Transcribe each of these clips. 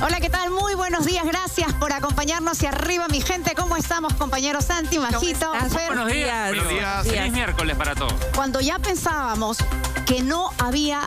Hola, ¿qué tal? Muy buenos días. Gracias por acompañarnos. Y arriba, mi gente, ¿cómo estamos, compañero Santi, Majito? Fer? Buenos días. Buenos días. Feliz miércoles para todos. Cuando ya pensábamos que no había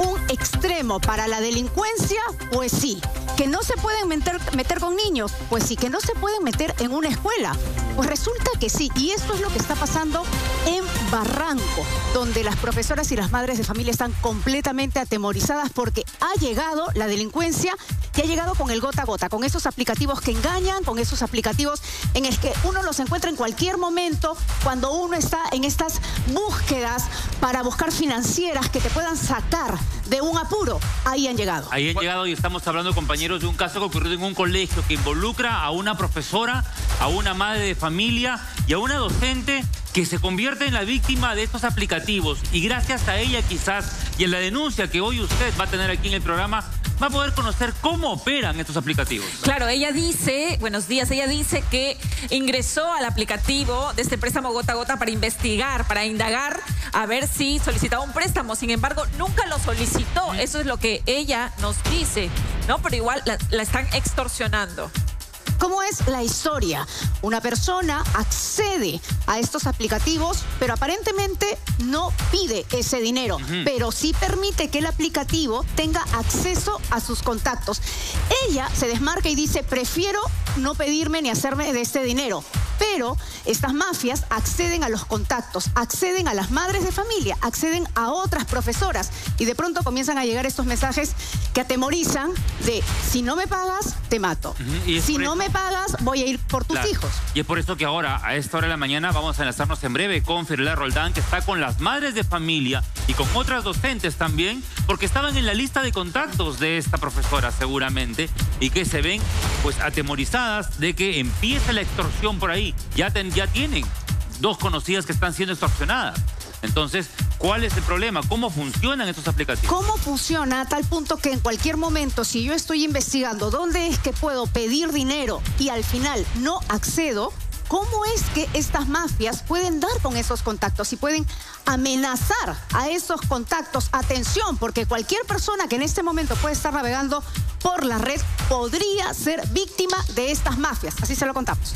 un extremo para la delincuencia, pues sí. Que no se pueden meter, meter con niños, pues sí. Que no se pueden meter en una escuela, pues resulta que sí. Y esto es lo que está pasando en Barranco, donde las profesoras y las madres de familia están completamente atemorizadas porque ha llegado la delincuencia y ha llegado con el gota a gota, con esos aplicativos que engañan, con esos aplicativos en el que uno los encuentra en cualquier momento cuando uno está en estas búsquedas para buscar financieras que te puedan sacar de un apuro. Ahí han llegado. Ahí han llegado y estamos hablando, compañeros, de un caso que ocurrió en un colegio que involucra a una profesora, a una madre de familia y a una docente que se convierte en la víctima de estos aplicativos y gracias a ella quizás y en la denuncia que hoy usted va a tener aquí en el programa va a poder conocer cómo operan estos aplicativos. Claro, ella dice, buenos días, ella dice que ingresó al aplicativo de este préstamo gota a gota para investigar, para indagar, a ver si solicitaba un préstamo. Sin embargo, nunca lo solicitó. Eso es lo que ella nos dice, ¿no? Pero igual la, la están extorsionando. ¿Cómo es la historia? Una persona accede a estos aplicativos, pero aparentemente no pide ese dinero, pero sí permite que el aplicativo tenga acceso a sus contactos. Ella se desmarca y dice, prefiero no pedirme ni hacerme de este dinero. Pero estas mafias acceden a los contactos, acceden a las madres de familia, acceden a otras profesoras y de pronto comienzan a llegar estos mensajes que atemorizan de si no me pagas, te mato. Si no me pagas, voy a ir por tus hijos. Y es por eso que ahora, a esta hora de la mañana, vamos a enlazarnos en breve con Firla Roldán, que está con las madres de familia y con otras docentes también, porque estaban en la lista de contactos de esta profesora seguramente, y que se ven pues atemorizadas de que empiece la extorsión por ahí. Ya, tienen dos conocidas que están siendo extorsionadas. Entonces, ¿cuál es el problema? ¿Cómo funcionan estos aplicativos? ¿Cómo funciona a tal punto que en cualquier momento, si yo estoy investigando dónde es que puedo pedir dinero y al final no accedo, ¿cómo es que estas mafias pueden dar con esos contactos y pueden amenazar a esos contactos? Atención, porque cualquier persona que en este momento puede estar navegando por la red podría ser víctima de estas mafias. Así se lo contamos.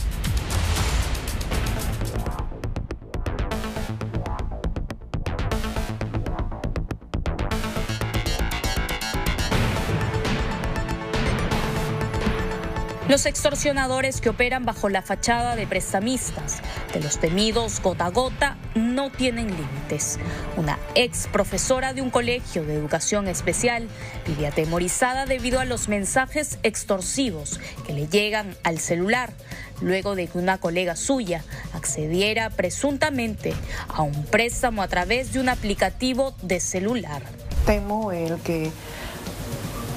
Los extorsionadores que operan bajo la fachada de prestamistas de los temidos gota a gota no tienen límites. Una ex profesora de un colegio de educación especial vive atemorizada debido a los mensajes extorsivos que le llegan al celular luego de que una colega suya accediera presuntamente a un préstamo a través de un aplicativo de celular. Temo el que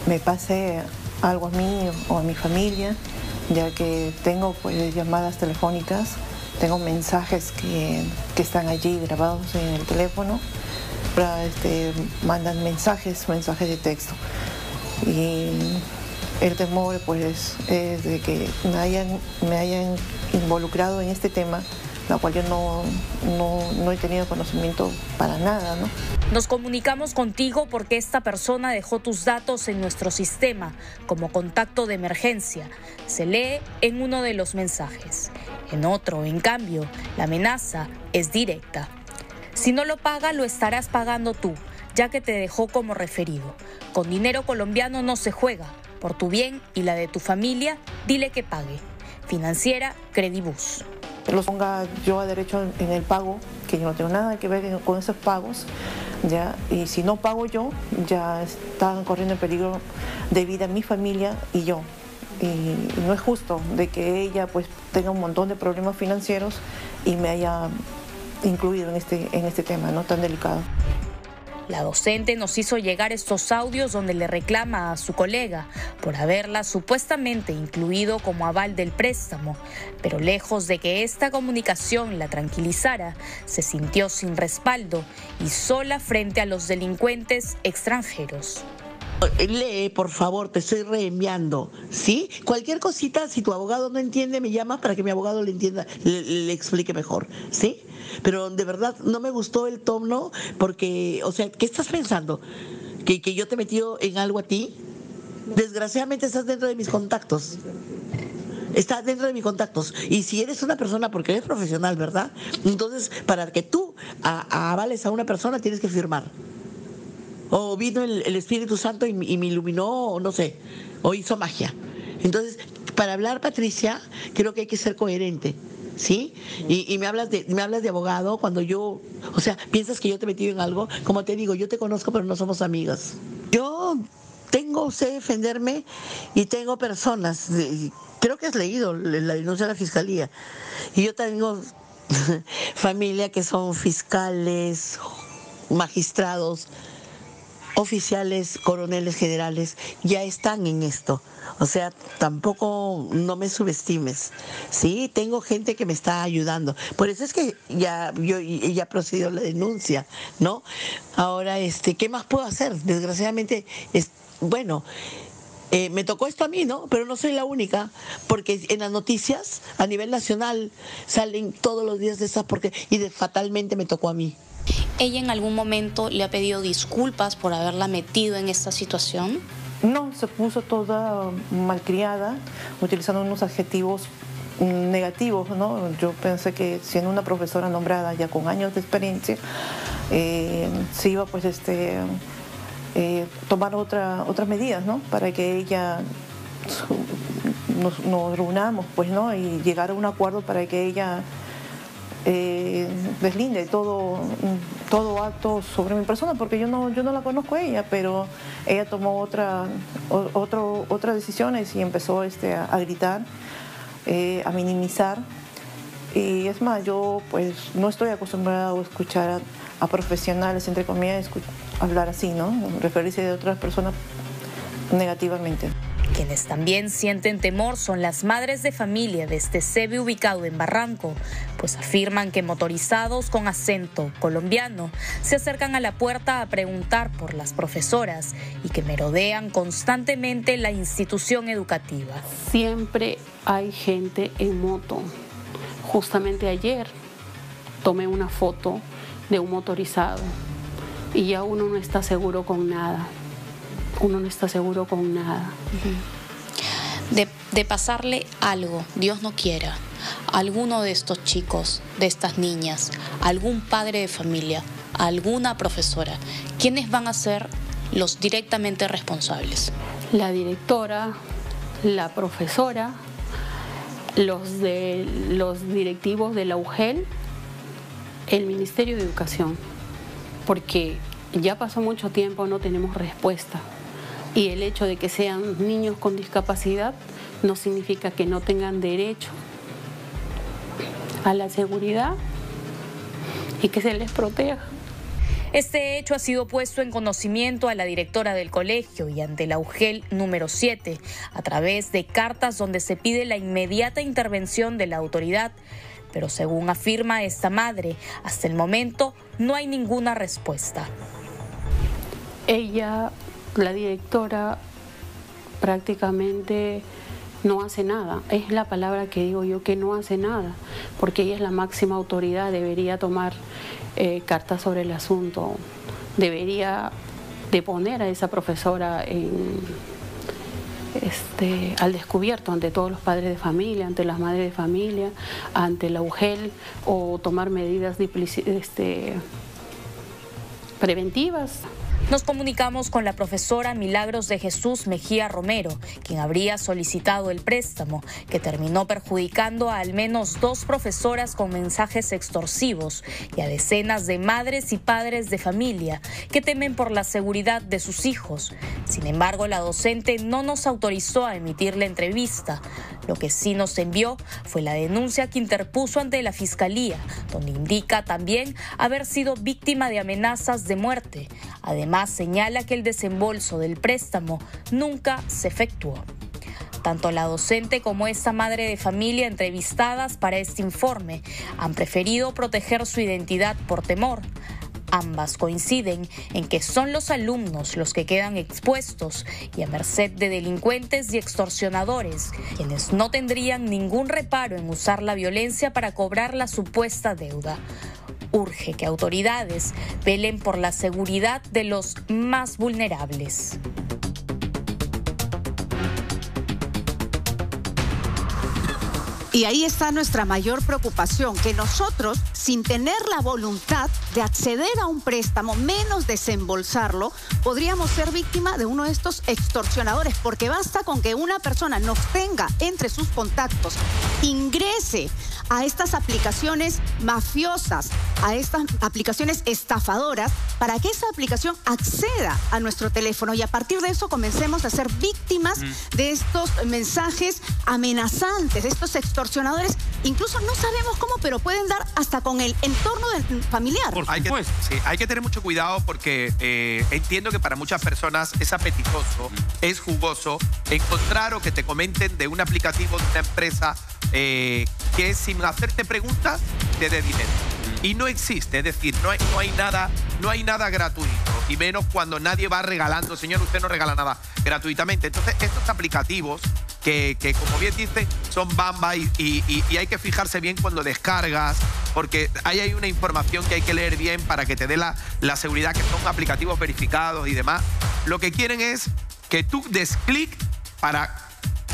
me pase algo a mí o a mi familia, ya que tengo pues, llamadas telefónicas, tengo mensajes que, están allí grabados en el teléfono, este, mandan mensajes, mensajes de texto. Y el temor pues es de que me hayan, me hayan involucrado en este tema la cual yo no, he tenido conocimiento para nada. ¿no? Nos comunicamos contigo porque esta persona dejó tus datos en nuestro sistema como contacto de emergencia. Se lee en uno de los mensajes. En otro, en cambio, la amenaza es directa. Si no lo paga, lo estarás pagando tú, ya que te dejó como referido. Con dinero colombiano no se juega. Por tu bien y la de tu familia, dile que pague. Financiera Credibus los ponga yo a derecho en el pago, que yo no tengo nada que ver con esos pagos, ya, y si no pago yo, ya están corriendo en peligro de vida mi familia y yo. Y, no es justo de que ella pues tenga un montón de problemas financieros y me haya incluido en este, en este tema no tan delicado. La docente nos hizo llegar estos audios donde le reclama a su colega por haberla supuestamente incluido como aval del préstamo, pero lejos de que esta comunicación la tranquilizara, se sintió sin respaldo y sola frente a los delincuentes extranjeros. Lee, por favor, te estoy reenviando, ¿sí? Cualquier cosita, si tu abogado no entiende, me llama para que mi abogado le entienda, le, explique mejor, ¿sí? Pero de verdad no me gustó el tono porque, o sea, ¿qué estás pensando? ¿Que, que yo te he metido en algo a ti? Desgraciadamente estás dentro de mis contactos. Está dentro de mis contactos. Y si eres una persona, porque eres profesional, ¿verdad? Entonces, para que tú avales a una persona, tienes que firmar. O vino el, Espíritu Santo y, y me iluminó, o no sé, o hizo magia. Entonces, para hablar, Patricia, creo que hay que ser coherente. ¿Sí? Y, me hablas de me hablas de abogado cuando yo, o sea, piensas que yo te he metido en algo, como te digo, yo te conozco pero no somos amigas. Yo tengo, sé defenderme y tengo personas, creo que has leído la denuncia de la fiscalía, y yo tengo familia que son fiscales, magistrados, oficiales, coroneles generales, ya están en esto. O sea, tampoco no me subestimes. Sí, tengo gente que me está ayudando. Por eso es que ya yo ya procedió la denuncia, ¿no? Ahora, este, ¿qué más puedo hacer? Desgraciadamente, es, bueno, eh, me tocó esto a mí, ¿no? Pero no soy la única, porque en las noticias a nivel nacional salen todos los días de esas porque y de, fatalmente me tocó a mí. ¿Ella en algún momento le ha pedido disculpas por haberla metido en esta situación? No, se puso toda malcriada, utilizando unos adjetivos negativos, ¿no? Yo pensé que siendo una profesora nombrada ya con años de experiencia, eh, se iba pues este eh, tomar otra, otras medidas, ¿no? Para que ella nos, nos, reunamos, pues, ¿no? Y llegar a un acuerdo para que ella eh, deslinde todo, todo acto sobre mi persona, porque yo no, yo no la conozco a ella, pero ella tomó otra, otras decisiones y empezó este, a, gritar, eh, a minimizar. Y es más, yo pues no estoy acostumbrada a escuchar a, profesionales, entre comillas, hablar así, ¿no? Referirse de otras personas negativamente. Quienes también sienten temor son las madres de familia de este SEBE ubicado en Barranco, pues afirman que motorizados con acento colombiano se acercan a la puerta a preguntar por las profesoras y que merodean constantemente la institución educativa. Siempre hay gente en moto. Justamente ayer tomé una foto de un motorizado y ya uno no está seguro con nada uno no está seguro con nada. de, pasarle algo, Dios no quiera, alguno de estos chicos, de estas niñas, algún padre de familia, alguna profesora, ¿quiénes van a ser los directamente responsables? La directora, la profesora, los, de, los directivos de la UGEL, el Ministerio de Educación, porque ya pasó mucho tiempo, no tenemos respuesta y el hecho de que sean niños con discapacidad no significa que no tengan derecho a la seguridad y que se les proteja. Este hecho ha sido puesto en conocimiento a la directora del colegio y ante la UGEL número 7 a través de cartas donde se pide la inmediata intervención de la autoridad. Pero según afirma esta madre, hasta el momento no hay ninguna respuesta. Ella la directora prácticamente no hace nada. Es la palabra que digo yo que no hace nada, porque ella es la máxima autoridad, debería tomar eh, cartas sobre el asunto, debería deponer a esa profesora este, al descubierto ante todos los padres de familia, ante las madres de familia, ante la UGEL o tomar medidas este, preventivas. Nos comunicamos con la profesora Milagros de Jesús Mejía Romero, quien habría solicitado el préstamo, que terminó perjudicando a al menos dos profesoras con mensajes extorsivos y a decenas de madres y padres de familia que temen por la seguridad de sus hijos. Sin embargo, la docente no nos autorizó a emitir la entrevista. Lo que sí nos envió fue la denuncia que interpuso ante la Fiscalía, donde indica también haber sido víctima de amenazas de muerte. Además, señala que el desembolso del préstamo nunca se efectuó. Tanto la docente como esta madre de familia entrevistadas para este informe han preferido proteger su identidad por temor. Ambas coinciden en que son los alumnos los que quedan expuestos y a merced de delincuentes y extorsionadores, quienes no tendrían ningún reparo en usar la violencia para cobrar la supuesta deuda urge que autoridades velen por la seguridad de los más vulnerables. Y ahí está nuestra mayor preocupación, que nosotros, sin tener la voluntad de acceder a un préstamo, menos desembolsarlo, podríamos ser víctima de uno de estos extorsionadores, porque basta con que una persona nos tenga entre sus contactos, ingrese a estas aplicaciones mafiosas, a estas aplicaciones estafadoras, para que esa aplicación acceda a nuestro teléfono y a partir de eso comencemos a ser víctimas de estos mensajes amenazantes, de estos extorsionadores. Incluso no sabemos cómo, pero pueden dar hasta con el entorno del familiar. Por Hay que, sí, hay que tener mucho cuidado porque eh, entiendo que para muchas personas es apetitoso, es jugoso encontrar o que te comenten de un aplicativo de una empresa eh, que sin hacerte preguntas te dé dinero. Y no existe, es decir, no hay, no hay nada, no hay nada gratuito. Y menos cuando nadie va regalando, señor, usted no regala nada gratuitamente. Entonces, estos aplicativos que, que, como bien dice, son bamba y, y- y- y hay que fijarse bien cuando descargas, porque ahí hay una información que hay que leer bien para que te dé la, la seguridad que son aplicativos verificados y demás. Lo que quieren es que tú des clic para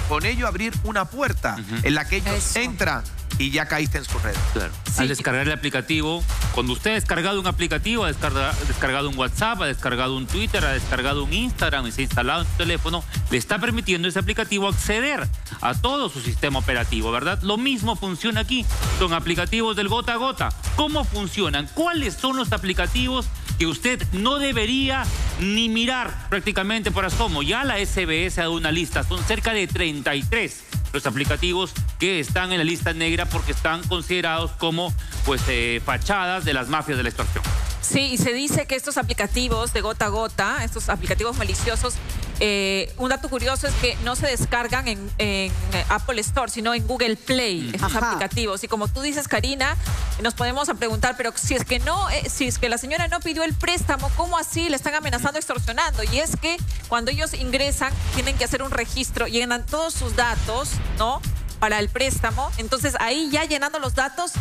con ello abrir una puerta en la que ellos Eso. entran y ya caíste en sus redes. Claro. Sí. Al descargar el aplicativo, cuando usted ha descargado un aplicativo, ha descarga- ha descargado un WhatsApp, ha descargado un Twitter, ha descargado un Instagram y se ha instalado en su teléfono, le está permitiendo ese aplicativo acceder a todo su sistema operativo, ¿verdad? Lo mismo funciona aquí. Son aplicativos del gota a gota. ¿Cómo funcionan? ¿Cuáles son los aplicativos que usted no debería ni mirar prácticamente por asomo? Ya la SBS ha dado una lista, son cerca de 33 los aplicativos que están en la lista negra porque están considerados como pues eh, fachadas de las mafias de la extorsión. Sí, y se dice que estos aplicativos de gota a gota, estos aplicativos maliciosos, eh, un dato curioso es que no se descargan en, en Apple Store, sino en Google Play, estos Ajá. aplicativos. Y como tú dices, Karina, nos podemos preguntar, pero si es que no, eh, si es que la señora no pidió el préstamo, ¿cómo así le están amenazando, extorsionando? Y es que cuando ellos ingresan, tienen que hacer un registro, llenan todos sus datos, ¿no? Para el préstamo. Entonces ahí ya llenando los datos,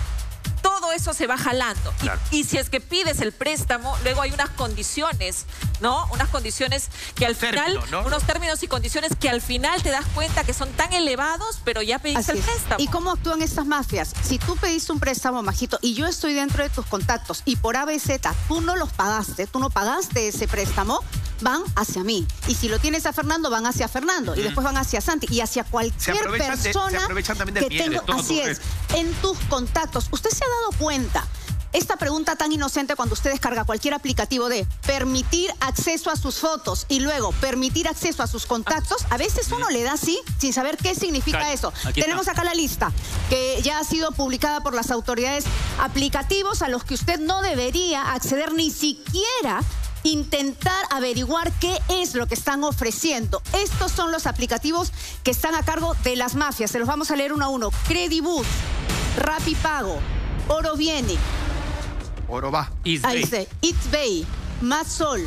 todo eso se va jalando. Y- si es que pides el préstamo, luego hay unas condiciones, ¿no? Unas condiciones que al final, ¿no? unos términos y condiciones que al final te das cuenta que son tan elevados, pero ya pediste Así el es. préstamo. ¿Y cómo actúan estas mafias? Si tú pediste un préstamo, Majito, y yo estoy dentro de tus contactos y por ABZ tú no los pagaste, tú no pagaste ese préstamo, van hacia mí. Y si lo tienes a Fernando, van hacia Fernando. Y después van hacia Santi y hacia cualquier aprovechan de- se persona aprovechan también del que tengo. todo Así es, en tus contactos. ¿Usted se ha dado cuenta? Esta pregunta tan inocente cuando usted descarga cualquier aplicativo de permitir acceso a sus fotos y luego permitir acceso a sus contactos, a veces uno le da así sin saber qué significa eso. Tenemos acá la lista que ya ha sido publicada por las autoridades. Aplicativos a los que usted no debería acceder ni siquiera intentar averiguar qué es lo que están ofreciendo. Estos son los aplicativos que están a cargo de las mafias. Se los vamos a leer uno a uno. Credibus, Rapipago, Oro Viene, Oro va. Y Ahí Bay, Más Sol,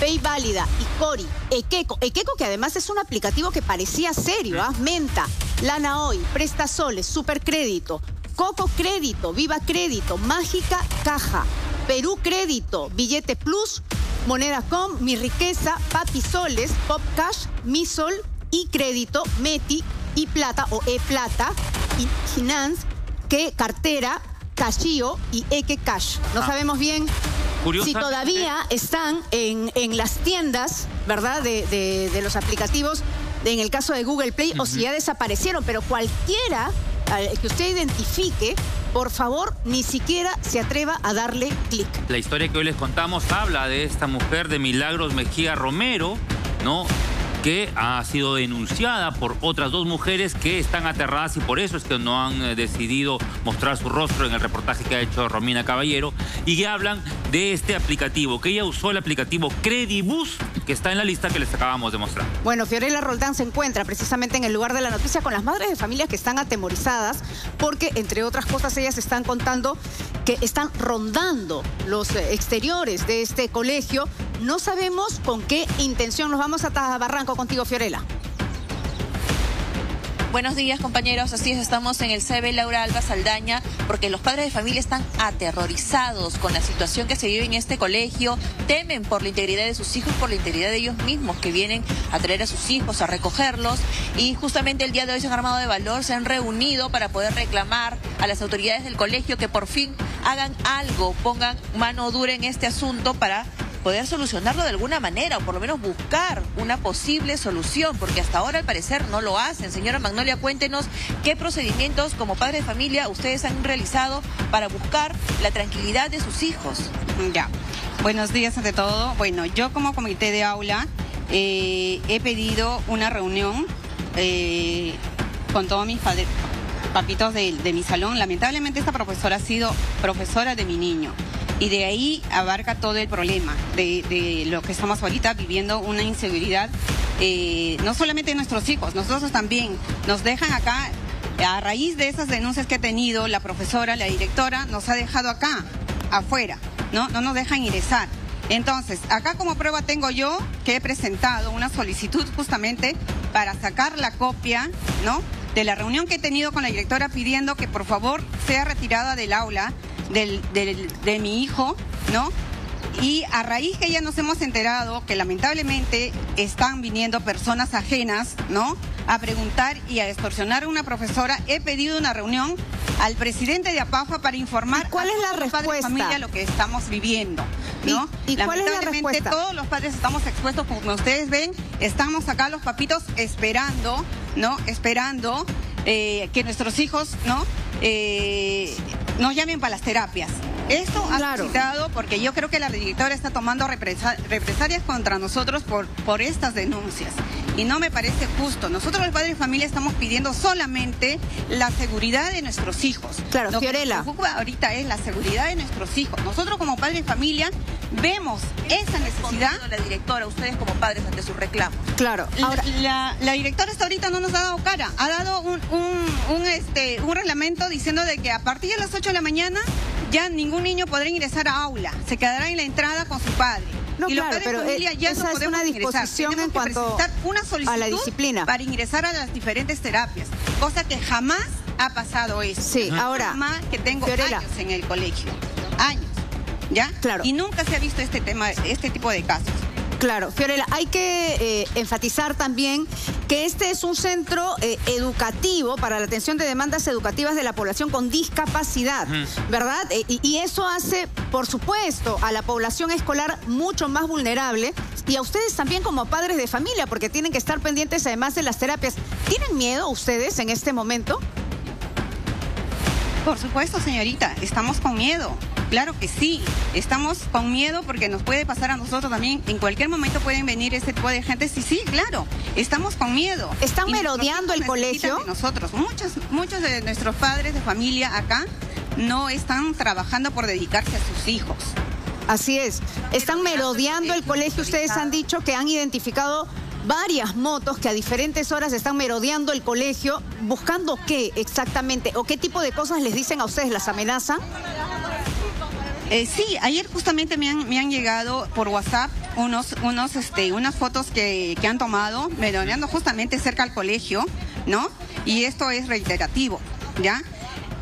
Pay Válida y Cori, Ekeko. Ekeko que además es un aplicativo que parecía serio, ¿ah? Menta, Lana Hoy, Presta Soles, Supercrédito, Coco Crédito, Viva Crédito, Mágica Caja, Perú Crédito, Billete Plus, Moneda Com, Mi Riqueza, Papi Soles, Pop Cash, Mi Sol y Crédito, Meti y Plata o E Plata y Finance, que Cartera, Cashio y Eke Cash. No Ah. sabemos bien si todavía están en, en las tiendas, ¿verdad? De, de- de los aplicativos, en el caso de Google Play, o si ya desaparecieron, pero cualquiera al que usted identifique, por favor, ni siquiera se atreva a darle clic. La historia que hoy les contamos habla de esta mujer de Milagros Mejía Romero, ¿no? Que ha sido denunciada por otras dos mujeres que están aterradas y por eso es que no han eh, decidido mostrar su rostro en el reportaje que ha hecho Romina Caballero y que hablan de este aplicativo, que ella usó el aplicativo Credibus, que está en la lista que les acabamos de mostrar. Bueno, Fiorella Roldán se encuentra precisamente en el lugar de la noticia con las madres de familias que están atemorizadas porque, entre otras cosas, ellas están contando que están rondando los eh, exteriores de este colegio. No sabemos con qué intención. Nos vamos a Barranco contigo, Fiorella. Buenos días, compañeros. Así es, estamos en el CB Laura Alba Saldaña porque los padres de familia están aterrorizados con la situación que se vive en este colegio. Temen por la integridad de sus hijos, por la integridad de ellos mismos que vienen a traer a sus hijos, a recogerlos. Y justamente el día de hoy se han armado de valor, se han reunido para poder reclamar a las autoridades del colegio que por fin hagan algo, pongan mano dura en este asunto para poder solucionarlo de alguna manera o por lo menos buscar una posible solución, porque hasta ahora al parecer no lo hacen. Señora Magnolia, cuéntenos qué procedimientos como padre de familia ustedes han realizado para buscar la tranquilidad de sus hijos. Ya, buenos días ante todo. Bueno, yo como comité de aula eh, he pedido una reunión eh, con todos mis padres papitos de, de mi salón. Lamentablemente esta profesora ha sido profesora de mi niño y de ahí abarca todo el problema de, lo que estamos ahorita viviendo, una inseguridad, eh, no solamente nuestros hijos, nosotros también nos dejan acá, a raíz de esas denuncias que ha tenido la profesora, la directora, nos ha dejado acá, afuera, ¿no? No nos dejan ingresar. Entonces, acá como prueba tengo yo que he presentado una solicitud justamente para sacar la copia, ¿no? De la reunión que he tenido con la directora pidiendo que por favor sea retirada del aula del, de mi hijo, ¿no? Y a raíz que ya nos hemos enterado que lamentablemente están viniendo personas ajenas, ¿no? A preguntar y a extorsionar a una profesora, he pedido una reunión al presidente de APAFA para informar cuál es la respuesta? de familia lo que estamos viviendo, ¿no? ¿Y, cuál es la respuesta? todos los padres estamos expuestos, como ustedes ven, estamos acá los papitos esperando, ¿no? Esperando eh, que nuestros hijos, ¿no? Eh, nos llamen para las terapias. Esto ha suscitado porque yo creo que la directora está tomando represalias contra nosotros por, por estas denuncias. Y no me parece justo. Nosotros los padres de familia estamos pidiendo solamente la seguridad de nuestros hijos. Claro, Lo Fiorella. que nos preocupa ahorita es la seguridad de nuestros hijos. Nosotros como padres de familia vemos esa necesidad. La directora, ustedes como padres ante sus reclamos. Claro. Ahora, la, la, directora hasta ahorita no nos ha dado cara. Ha dado un, un, un, este, un reglamento diciendo de que a partir de las 8 de la mañana ya ningún niño podrá ingresar a aula. Se quedará en la entrada con su padre. No, y claro, los pero familia ya esa no es una disposición ingresar. en cuanto que una solicitud a la disciplina para ingresar a las diferentes terapias, cosa que jamás ha pasado eso. Sí, ahora que tengo Fiorella. años en el colegio, años, ¿ya? Claro. Y nunca se ha visto este tema, este tipo de casos. Claro, Fiorella, hay que eh, enfatizar también que este es un centro eh, educativo para la atención de demandas educativas de la población con discapacidad, ¿verdad? Eh, y, y eso hace, por supuesto, a la población escolar mucho más vulnerable y a ustedes también como padres de familia, porque tienen que estar pendientes además de las terapias. ¿Tienen miedo ustedes en este momento? Por supuesto, señorita, estamos con miedo. Claro que sí, estamos con miedo porque nos puede pasar a nosotros también. En cualquier momento pueden venir ese tipo de gente. Sí, sí, claro, estamos con miedo. ¿Están merodeando el colegio? de Nosotros, muchos, muchos de nuestros padres de familia acá no están trabajando por dedicarse a sus hijos. Así es. Están merodeando el colegio. Ustedes han dicho que han identificado varias motos que a diferentes horas están merodeando el colegio. ¿Buscando qué exactamente? ¿O qué tipo de cosas les dicen a ustedes? ¿Las amenazan? Eh, sí, ayer justamente me han, me han llegado por WhatsApp unos, unos, este, unas fotos que, que han tomado merodeando justamente cerca al colegio, ¿no? Y esto es reiterativo, ¿ya?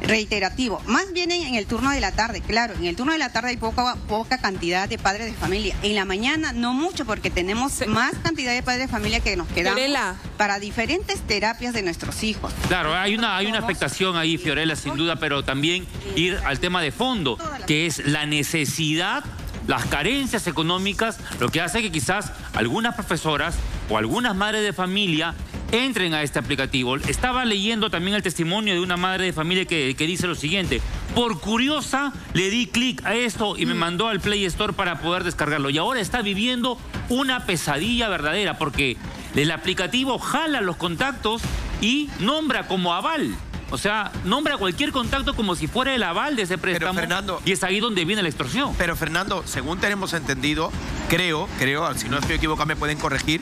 Reiterativo. Más bien en el turno de la tarde, claro. En el turno de la tarde hay poca, poca cantidad de padres de familia. En la mañana no mucho porque tenemos más cantidad de padres de familia que nos quedamos Fiorella. para diferentes terapias de nuestros hijos. Claro, hay una, hay una afectación ahí, Fiorella, sin duda, pero también ir al tema de fondo, que es la necesidad, las carencias económicas, lo que hace que quizás algunas profesoras o algunas madres de familia entren a este aplicativo. Estaba leyendo también el testimonio de una madre de familia que, que dice lo siguiente, por curiosa le di clic a esto y me mandó al Play Store para poder descargarlo. Y ahora está viviendo una pesadilla verdadera porque el aplicativo jala los contactos y nombra como aval. O sea, nombra cualquier contacto como si fuera el aval de ese préstamo. Fernando- y es ahí donde viene la extorsión. Pero Fernando, según tenemos entendido, creo, creo, si no estoy equivocado me pueden corregir,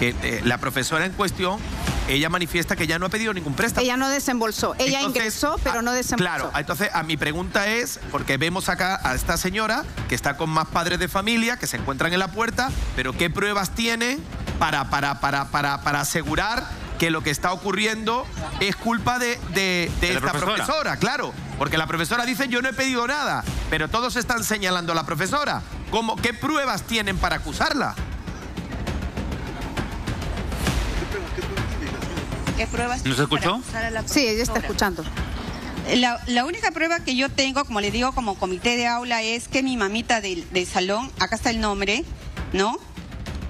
que eh, la profesora en cuestión, ella manifiesta que ya no ha pedido ningún préstamo. Ella no desembolsó. Ella Entonces, ingresó, pero no ah, desembolsó. Claro, entonces a mi pregunta es, porque vemos acá a esta señora que está con más padres de familia, que se encuentran en la puerta, pero ¿qué pruebas tiene para, para, para, para, para asegurar que lo que está ocurriendo es culpa de, de- de De la esta profesora. profesora, claro. Porque la profesora dice, yo no he pedido nada, pero todos están señalando a la profesora. ¿Cómo, ¿Qué pruebas tienen para acusarla? ¿Qué pruebas ¿Nos escuchó? a la Sí, ella está escuchando. La, la única prueba que yo tengo, como le digo, como comité de aula, es que mi mamita del, del salón, acá está el nombre, ¿no?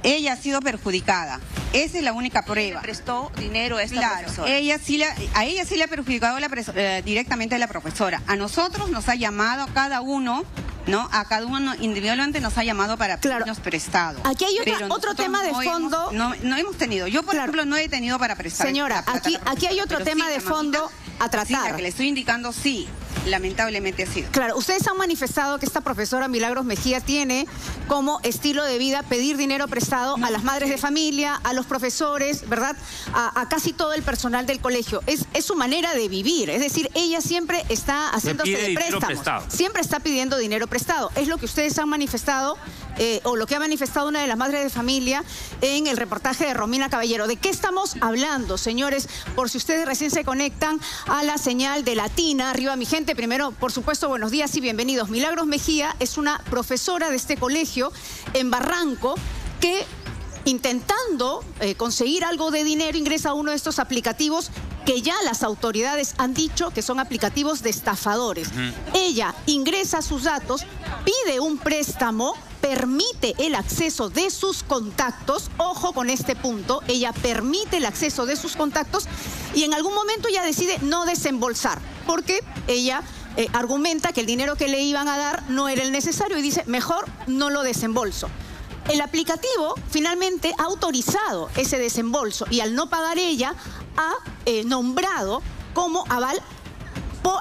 Ella ha sido perjudicada. Esa es la única Le prueba. prestó dinero a esta Claro, profesora. ella sí la, a ella sí le ha perjudicado la eh, directamente la profesora. A nosotros nos ha llamado a cada uno, ¿no? A cada uno individualmente nos ha llamado para Claro. pedirnos prestado. Aquí hay otra- otro tema de hemos- fondo. no, no hemos tenido. Yo, por Claro. ejemplo, no he tenido para prestar. Señora, plata aquí- aquí hay otro tema de fondo a tratar. Sí, la que le estoy indicando, sí, lamentablemente ha sido. Claro, ustedes han manifestado que esta profesora Milagros Mejía tiene como estilo de vida pedir dinero prestado a las madres de familia, a los profesores, ¿verdad? A, a casi todo el personal del colegio. Es, es su manera de vivir, es decir, ella siempre está haciéndose de préstamos. prestado. Siempre está pidiendo dinero prestado. Es lo que ustedes han manifestado eh, o lo que ha manifestado una de las madres de familia en el reportaje de Romina Caballero. ¿De qué estamos hablando, señores? Por si ustedes recién se conectan a la señal de Latina, arriba mi gente. Primero, por supuesto, buenos días y bienvenidos. Milagros Mejía es una profesora de este colegio en Barranco que intentando eh, conseguir algo de dinero ingresa a uno de estos aplicativos que ya las autoridades han dicho que son aplicativos de estafadores. Ella ingresa sus datos, pide un préstamo, permite el acceso de sus contactos, ojo con este punto, ella permite el acceso de sus contactos y en algún momento ella decide no desembolsar, porque ella eh, argumenta que el dinero que le iban a dar no era el necesario y dice, mejor no lo desembolso. El aplicativo finalmente ha autorizado ese desembolso y al no pagar ella ha eh, nombrado como aval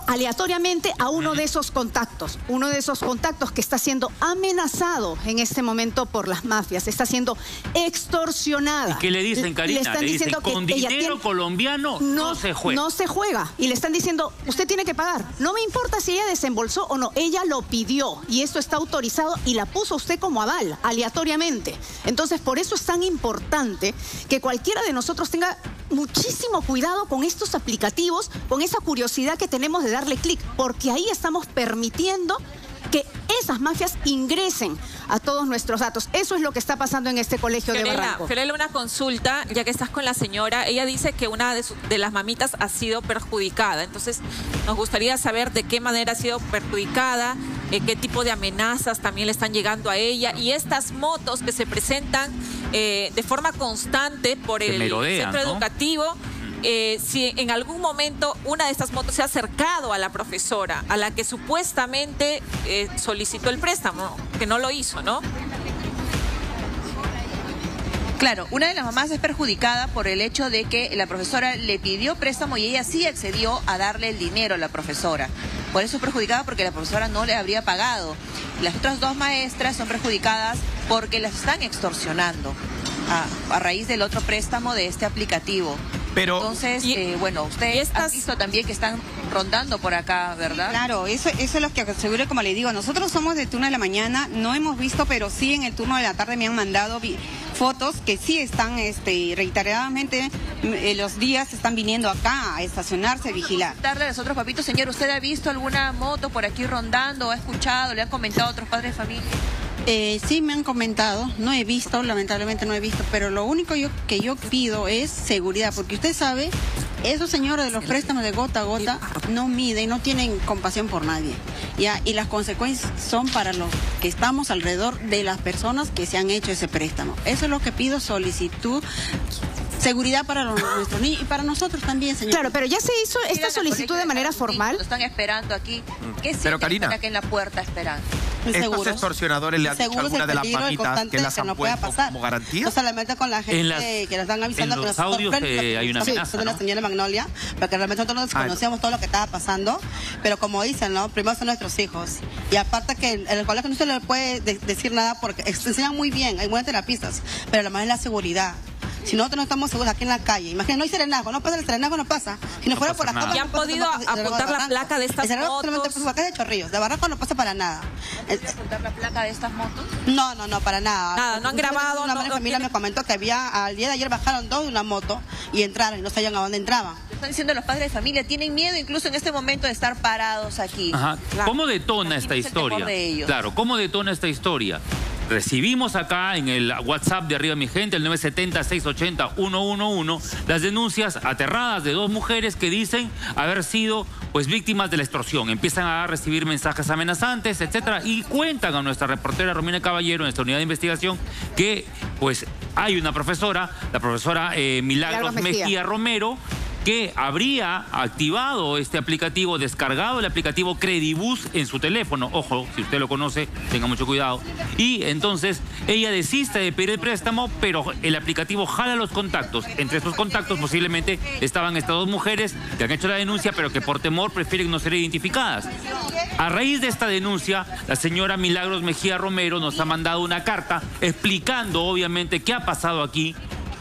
aleatoriamente a uno de esos contactos, uno de esos contactos que está siendo amenazado en este momento por las mafias, está siendo extorsionada. ¿Y qué le dicen, Karina? están Le dicen, diciendo que con dinero tiene- colombiano no, se juega. no se juega. Y le están diciendo, usted tiene que pagar. No me importa si ella desembolsó o no. Ella lo pidió y esto está autorizado y la puso usted como aval, aleatoriamente. Entonces, por eso es tan importante que cualquiera de nosotros tenga muchísimo cuidado con estos aplicativos, con esa curiosidad que tenemos de darle clic, porque ahí estamos permitiendo que esas mafias ingresen a todos nuestros datos. Eso es lo que está pasando en este colegio de Fiorella, Barranco. Fiorella, una consulta, ya que estás con la señora. Ella dice que una de, su- de las mamitas ha sido perjudicada. Entonces, nos gustaría saber de qué manera ha sido perjudicada, eh, qué tipo de amenazas también le están llegando a ella. Y estas motos que se presentan eh, de forma constante por el merodean, centro ¿no? educativo. Eh, si en algún momento una de estas motos se ha acercado a la profesora, a la que supuestamente eh, solicitó el préstamo, que no lo hizo, ¿no? Claro, una de las mamás es perjudicada por el hecho de que la profesora le pidió préstamo y ella sí accedió a darle el dinero a la profesora. Por eso es perjudicada porque la profesora no le habría pagado. Las otras dos maestras son perjudicadas porque las están extorsionando a, a raíz del otro préstamo de este aplicativo. Pero Entonces, Y- eh, bueno, ustedes han visto también que están rondando por acá, ¿verdad? Claro, eso, eso es lo que aseguro, como le digo, nosotros somos de turno de la mañana, no hemos visto, pero sí en el turno de la tarde me han mandado fotos que sí están este, reiteradamente, mm, eh, los días están viniendo acá a estacionarse, a vigilar. Tarde a los otros papitos, señor, ¿usted ha visto alguna moto por aquí rondando? ¿Ha escuchado? ¿Le han comentado a otros padres de familia? Eh, sí me han comentado, no he visto, lamentablemente no he visto, pero lo único yo, que yo pido es seguridad, porque usted sabe, esos señores de los préstamos de gota a gota no miden, no tienen compasión por nadie. Ya, y las consecuencias son para los que estamos alrededor de las personas que se han hecho ese préstamo. Eso es lo que pido, solicitud, seguridad para los- nuestros niños y para nosotros también, señor. Claro, pero ya se hizo esta solicitud de manera formal. están esperando aquí. ¿Qué Pero, Karina. acá en la puerta esperando? Estos Seguros. extorsionadores le han dicho alguna el de las que las que han no pueda puesto pasar. como garantía. No solamente con la gente En las- que las están avisando, en pero los audios, sorprende eh, hay una sí, amenaza, de la ¿no? señora Magnolia, porque realmente nosotros no desconocíamos todo lo que estaba pasando, pero como dicen, ¿no? Primero son nuestros hijos. Y aparte que en el colegio no se le puede de- decir nada porque enseñan muy bien, hay buenas terapistas, pero lo más es la seguridad. Si nosotros no estamos seguros aquí en la calle, imagínate, no hay serenazgo, no pasa el serenazgo, no pasa. Si no, fuera por acá, ¿Y han podido apuntar la placa de estas el serenazgo motos? solamente pasa acá de Chorrillos, de Barranco no pasa para nada. apuntar la placa de estas motos? No, no, no, para nada. Nada, no han grabado, Una no- madre no familia me comentó que había, al día de ayer bajaron dos de una moto y entraron y no sabían a dónde entraban. Están diciendo los padres de familia, tienen miedo incluso en este momento de estar parados aquí. Ajá. ¿Cómo detona esta Imagínense historia? de ellos. Claro, ¿cómo detona esta historia? Recibimos acá en el WhatsApp de Arriba Mi Gente, el 970-680-111, las denuncias aterradas de dos mujeres que dicen haber sido pues víctimas de la extorsión. Empiezan a recibir mensajes amenazantes, etcétera, y cuentan a nuestra reportera Romina Caballero, en esta unidad de investigación, que pues hay una profesora, la profesora eh, Milagros Milagros Mejía. Mejía Romero, que habría activado este aplicativo, descargado el aplicativo Credibus en su teléfono. Ojo, si usted lo conoce, tenga mucho cuidado. Y entonces ella desiste de pedir el préstamo, pero el aplicativo jala los contactos. Entre estos contactos posiblemente estaban estas dos mujeres que han hecho la denuncia, pero que por temor prefieren no ser identificadas. A raíz de esta denuncia, la señora Milagros Mejía Romero nos ha mandado una carta explicando obviamente qué ha pasado aquí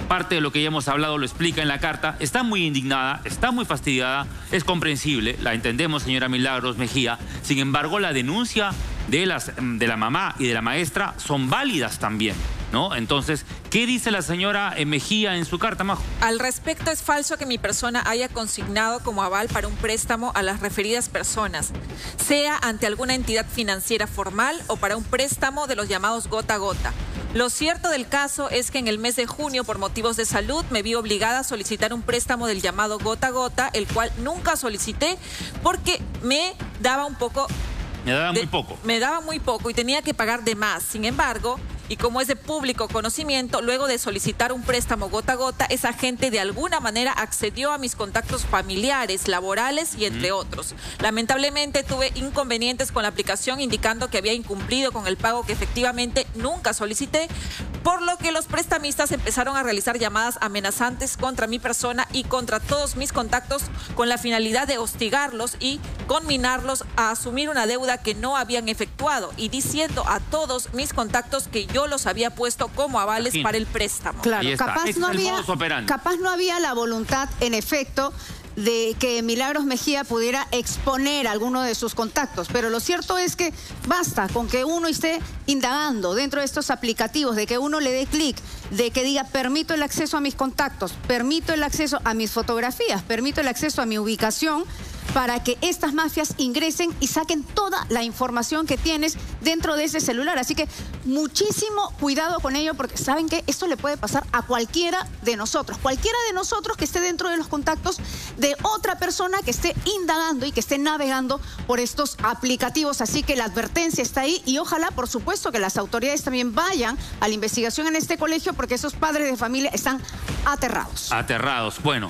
parte de lo que ya hemos hablado lo explica en la carta. Está muy indignada, está muy fastidiada, es comprensible, la entendemos, señora Milagros Mejía. Sin embargo, la denuncia de, las, de la mamá y de la maestra son válidas también, ¿no? Entonces, ¿qué dice la señora eh, Mejía en su carta, Majo? Al respecto, es falso que mi persona haya consignado como aval para un préstamo a las referidas personas, sea ante alguna entidad financiera formal o para un préstamo de los llamados gota a gota. Lo cierto del caso es que en el mes de junio, por motivos de salud, me vi obligada a solicitar un préstamo del llamado gota a gota, el cual nunca solicité porque me daba un poco Me daba muy poco. Me daba muy poco y tenía que pagar de más. Sin embargo, y como es de público conocimiento, luego de solicitar un préstamo gota a gota, esa gente de alguna manera accedió a mis contactos familiares, laborales y entre otros. Lamentablemente tuve inconvenientes con la aplicación indicando que había incumplido con el pago que efectivamente nunca solicité, por lo que los prestamistas empezaron a realizar llamadas amenazantes contra mi persona y contra todos mis contactos con la finalidad de hostigarlos y conminarlos a asumir una deuda que no habían efectuado y diciendo a todos mis contactos que yo los había puesto como avales Imagínate. para el préstamo. Claro, capaz Ese no, había, capaz no había la voluntad, en efecto, de que Milagros Mejía pudiera exponer alguno de sus contactos. Pero lo cierto es que basta con que uno esté indagando dentro de estos aplicativos, de que uno le dé clic, de que diga permito el acceso a mis contactos, permito el acceso a mis fotografías, permito el acceso a mi ubicación para que estas mafias ingresen y saquen toda la información que tienes dentro de ese celular. Así que muchísimo cuidado con ello porque saben que esto le puede pasar a cualquiera de nosotros, cualquiera de nosotros que esté dentro de los contactos de otra persona que esté indagando y que esté navegando por estos aplicativos. Así que la advertencia está ahí y ojalá, por supuesto, que las autoridades también vayan a la investigación en este colegio porque esos padres de familia están aterrados. Aterrados. Bueno,